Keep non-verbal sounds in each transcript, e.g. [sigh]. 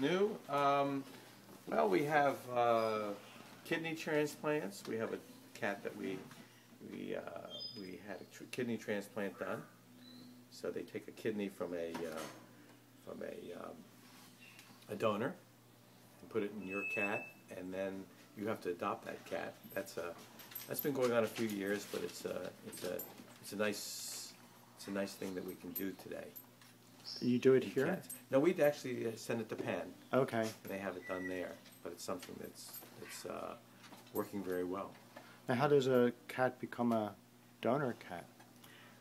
New, um, well, we have, uh, kidney transplants. We have a cat that we, we, uh, we had a tr- kidney transplant done. So they take a kidney from a, uh, from a, um, a donor and put it in your cat, and then you have to adopt that cat. That's a, that's been going on a few years, but it's a, it's a, it's a nice, it's a nice thing that we can do today. You do it here? Cats. No, we'd actually uh, send it to Penn, Okay. and they have it done there, but it's something that's, that's, uh, working very well. Now, how does a cat become a donor cat?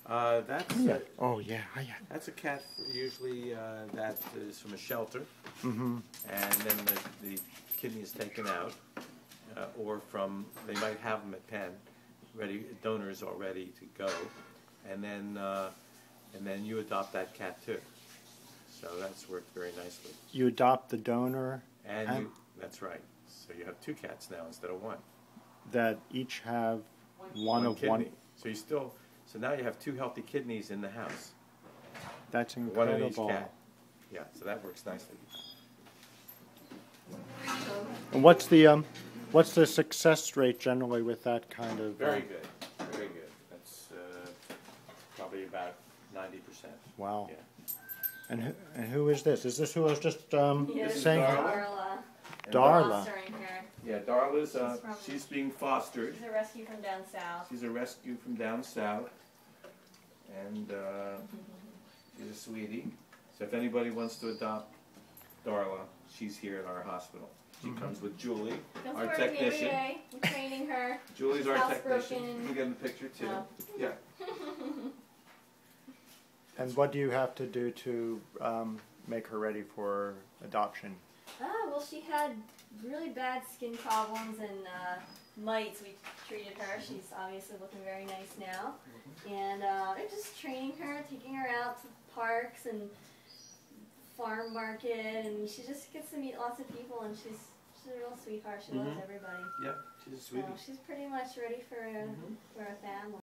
Uh, that's, Yeah. uh, Oh, yeah. Oh, yeah. that's a cat usually, uh, that is from a shelter, Mm-hmm. and then the, the kidney is taken out, uh, or from, they might have them at Penn, ready, donors are ready to go, and then, uh, and then you adopt that cat too. So that's worked very nicely. You adopt the donor And And- you, that's right. So you have two cats now instead of one. that each have one, of kidney. one. So you still, so now you have two healthy kidneys in the house. That's incredible. One of each cat. Yeah, so that works nicely. And what's the um, what's the success rate generally with that kind of? Very uh, good, very good. That's uh, probably about ninety percent. Wow. Yeah. And who, and who is this? Is this who I was just um, Yes, saying? Darla. Darla. Darla. Fostering. Yeah, Darla's, uh, She's she's being fostered. She's a rescue from down south. She's a rescue from down south. And uh, she's a sweetie. So if anybody wants to adopt Darla, she's here at our hospital. She comes with Julie, Comes our to work with me every technician. day. We're training her. Julie's our Housebroken. technician. You can get in the picture too. Oh. Yeah. [laughs] And what do you have to do to um, make her ready for adoption? Ah, well, she had really bad skin problems and uh, mites. We treated her. She's obviously looking very nice now. And uh, we're just training her, taking her out to parks and farm market, and she just gets to meet lots of people. And she's she's a real sweetheart. She loves Mhm. everybody. Yep. She's a So she's pretty much ready for a, Mhm. for a family.